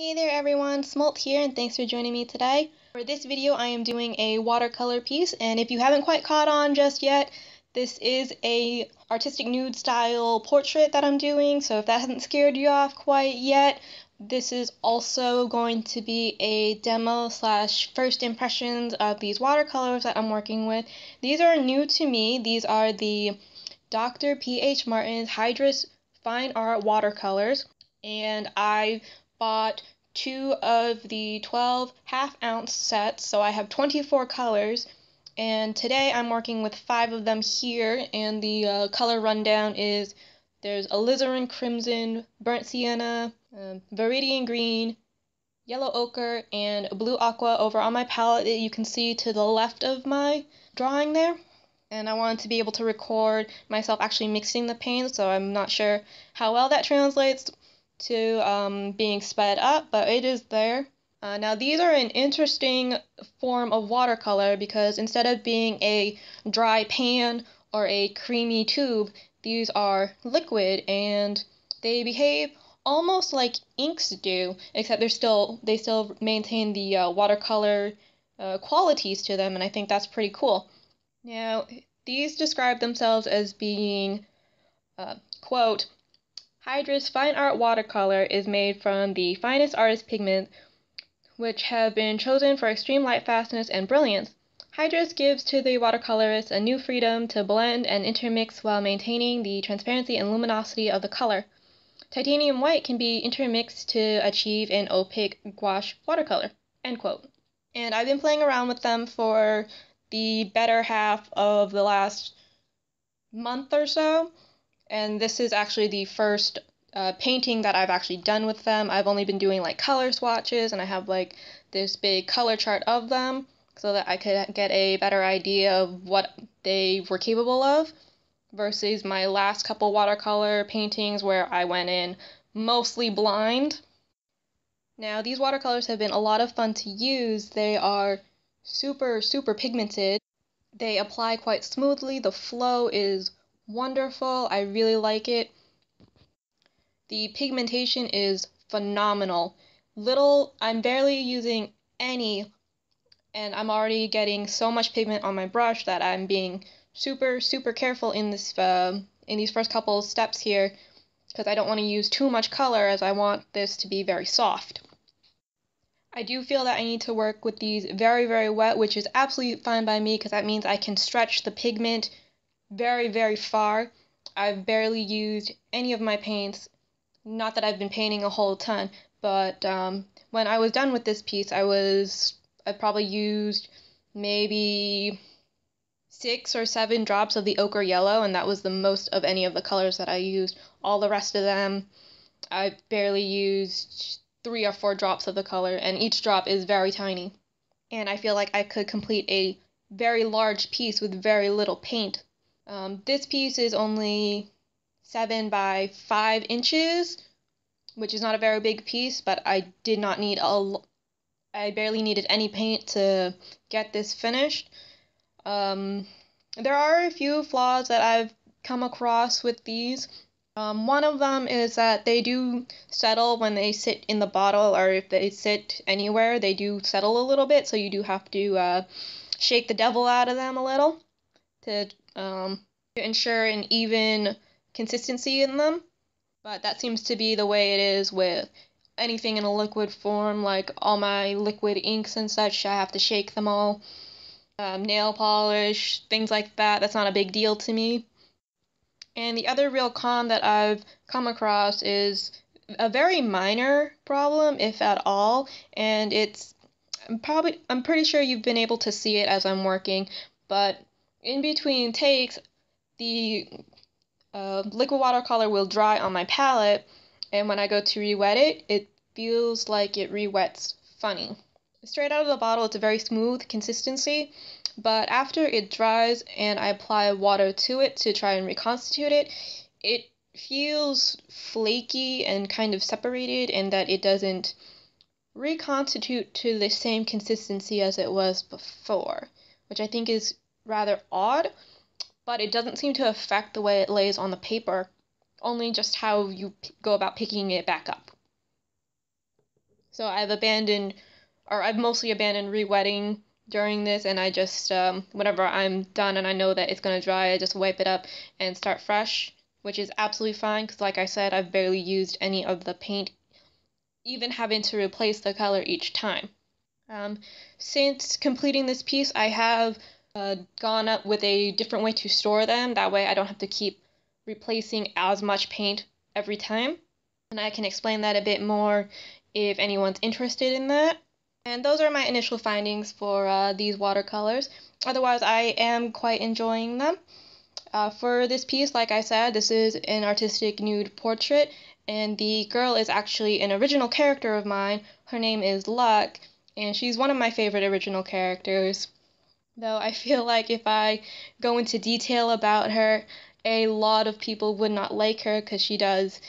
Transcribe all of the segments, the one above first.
Hey there everyone, Smoelt here and thanks for joining me today. For this video I am doing a watercolor piece and if you haven't quite caught on just yet, this is a artistic nude style portrait that I'm doing, so if that hasn't scared you off quite yet, this is also going to be a demo slash first impressions of these watercolors that I'm working with. These are new to me, these are the Dr. P.H. Martin's Hydrus Fine Art watercolors and I bought two of the 12 half ounce sets, so I have 24 colors. And today I'm working with five of them here, and the uh, color rundown is there's alizarin crimson, burnt sienna, um, viridian green, yellow ochre, and blue aqua over on my palette that you can see to the left of my drawing there. And I wanted to be able to record myself actually mixing the paints, so I'm not sure how well that translates to um, being sped up, but it is there. Uh, now these are an interesting form of watercolor because instead of being a dry pan or a creamy tube, these are liquid and they behave almost like inks do, except they're still they still maintain the uh, watercolor uh, qualities to them, and I think that's pretty cool. Now these describe themselves as being uh, quote Hydrus Fine Art Watercolor is made from the finest artist pigments which have been chosen for extreme light fastness and brilliance. Hydrus gives to the watercolorist a new freedom to blend and intermix while maintaining the transparency and luminosity of the color. Titanium white can be intermixed to achieve an opaque gouache watercolor. End quote. And I've been playing around with them for the better half of the last month or so and this is actually the first uh, painting that I've actually done with them. I've only been doing like color swatches, and I have like this big color chart of them so that I could get a better idea of what they were capable of versus my last couple watercolor paintings where I went in mostly blind. Now, these watercolors have been a lot of fun to use. They are super, super pigmented. They apply quite smoothly. The flow is wonderful. I really like it. The pigmentation is phenomenal. Little, I'm barely using any, and I'm already getting so much pigment on my brush that I'm being super, super careful in this, uh, in these first couple steps here, because I don't want to use too much color as I want this to be very soft. I do feel that I need to work with these very, very wet, which is absolutely fine by me because that means I can stretch the pigment very, very far. I've barely used any of my paints. Not that I've been painting a whole ton, but um, when I was done with this piece, I was I probably used maybe six or seven drops of the ochre yellow, and that was the most of any of the colors that I used. All the rest of them, I barely used three or four drops of the color, and each drop is very tiny. And I feel like I could complete a very large piece with very little paint um, this piece is only 7 by 5 inches, which is not a very big piece, but I did not need a I barely needed any paint to get this finished. Um, there are a few flaws that I've come across with these. Um, one of them is that they do settle when they sit in the bottle or if they sit anywhere, they do settle a little bit, so you do have to uh, shake the devil out of them a little to um, to ensure an even consistency in them. But that seems to be the way it is with anything in a liquid form, like all my liquid inks and such, I have to shake them all. Um, nail polish, things like that, that's not a big deal to me. And the other real con that I've come across is a very minor problem, if at all, and it's I'm probably I'm pretty sure you've been able to see it as I'm working, but in between takes, the uh, liquid watercolor will dry on my palette, and when I go to re-wet it, it feels like it re-wets funny. Straight out of the bottle, it's a very smooth consistency, but after it dries and I apply water to it to try and reconstitute it, it feels flaky and kind of separated and that it doesn't reconstitute to the same consistency as it was before, which I think is rather odd, but it doesn't seem to affect the way it lays on the paper, only just how you go about picking it back up. So I've abandoned, or I've mostly abandoned rewetting during this, and I just, um, whenever I'm done and I know that it's going to dry, I just wipe it up and start fresh, which is absolutely fine, because like I said, I've barely used any of the paint, even having to replace the color each time. Um, since completing this piece, I have uh, gone up with a different way to store them. That way I don't have to keep replacing as much paint every time. And I can explain that a bit more if anyone's interested in that. And those are my initial findings for uh, these watercolors. Otherwise, I am quite enjoying them. Uh, for this piece, like I said, this is an artistic nude portrait, and the girl is actually an original character of mine. Her name is Luck, and she's one of my favorite original characters. Though I feel like if I go into detail about her, a lot of people would not like her because she does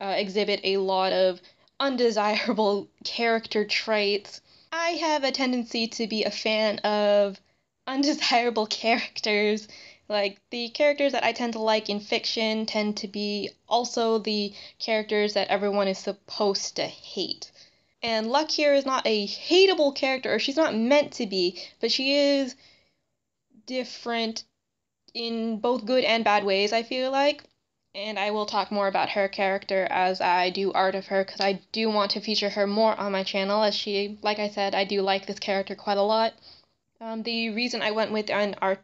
uh, exhibit a lot of undesirable character traits. I have a tendency to be a fan of undesirable characters. Like, the characters that I tend to like in fiction tend to be also the characters that everyone is supposed to hate. And Luck here is not a hateable character, or she's not meant to be, but she is different in both good and bad ways, I feel like. And I will talk more about her character as I do art of her, because I do want to feature her more on my channel, as she, like I said, I do like this character quite a lot. Um, the reason I went with an art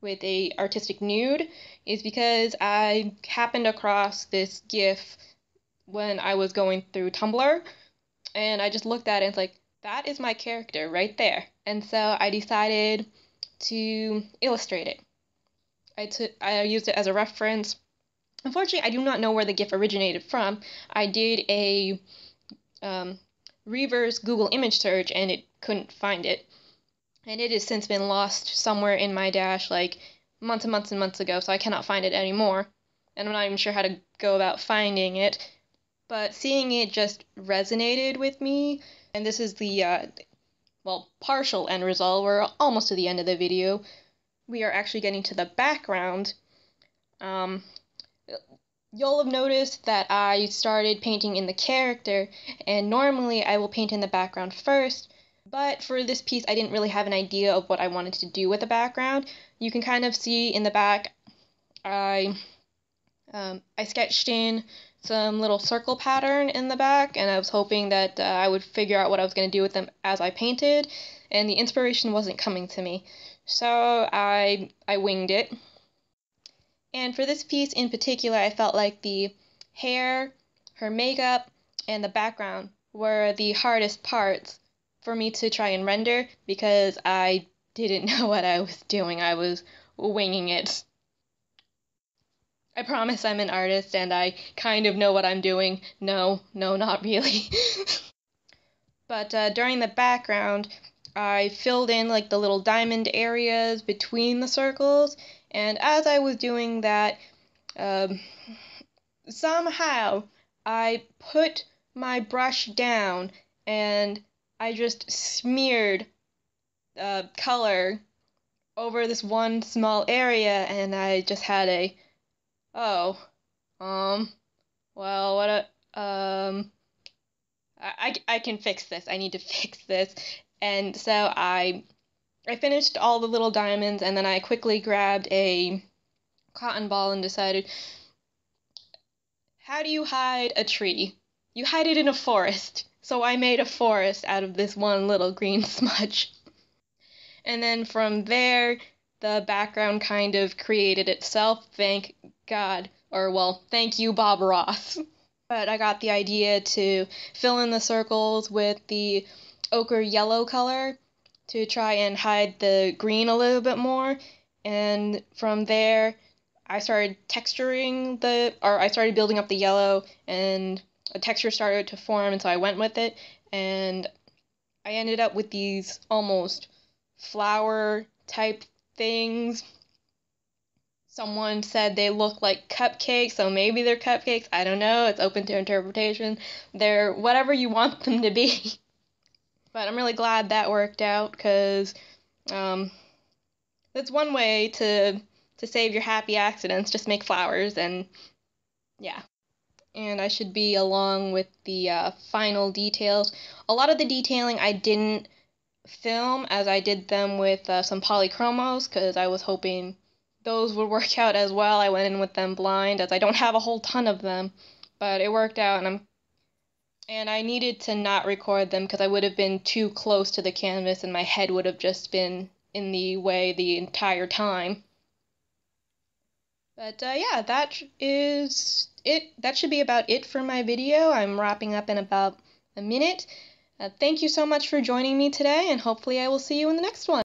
with a artistic nude is because I happened across this GIF when I was going through Tumblr and I just looked at it and it's like, that is my character right there. And so I decided to illustrate it. I took I used it as a reference. Unfortunately, I do not know where the GIF originated from. I did a um, reverse Google image search and it couldn't find it. And it has since been lost somewhere in my dash like months and months and months ago, so I cannot find it anymore. And I'm not even sure how to go about finding it but seeing it just resonated with me. And this is the, uh, well, partial end result. We're almost to the end of the video. We are actually getting to the background. Um, you'll have noticed that I started painting in the character, and normally I will paint in the background first, but for this piece I didn't really have an idea of what I wanted to do with the background. You can kind of see in the back I um, I sketched in some little circle pattern in the back, and I was hoping that uh, I would figure out what I was going to do with them as I painted, and the inspiration wasn't coming to me. So I, I winged it. And for this piece in particular, I felt like the hair, her makeup, and the background were the hardest parts for me to try and render because I didn't know what I was doing. I was winging it. I promise I'm an artist and I kind of know what I'm doing. No, no, not really. but uh, during the background, I filled in like the little diamond areas between the circles, and as I was doing that, um, somehow I put my brush down and I just smeared uh, color over this one small area, and I just had a Oh, um, well, what a, um, I, I can fix this. I need to fix this. And so I, I finished all the little diamonds and then I quickly grabbed a cotton ball and decided, how do you hide a tree? You hide it in a forest. So I made a forest out of this one little green smudge. And then from there, the background kind of created itself. Thank God, or well, thank you, Bob Ross. but I got the idea to fill in the circles with the ochre yellow color to try and hide the green a little bit more. And from there, I started texturing the, or I started building up the yellow, and a texture started to form, and so I went with it. And I ended up with these almost flower type things someone said they look like cupcakes, so maybe they're cupcakes. I don't know. It's open to interpretation. They're whatever you want them to be. but I'm really glad that worked out because um, that's one way to to save your happy accidents. Just make flowers and yeah. and I should be along with the uh, final details. A lot of the detailing I didn't film as I did them with uh, some polychromos because I was hoping those would work out as well. I went in with them blind as I don't have a whole ton of them, but it worked out and I'm and I needed to not record them because I would have been too close to the canvas and my head would have just been in the way the entire time. But uh, yeah, that is it. That should be about it for my video. I'm wrapping up in about a minute. Uh, thank you so much for joining me today, and hopefully I will see you in the next one.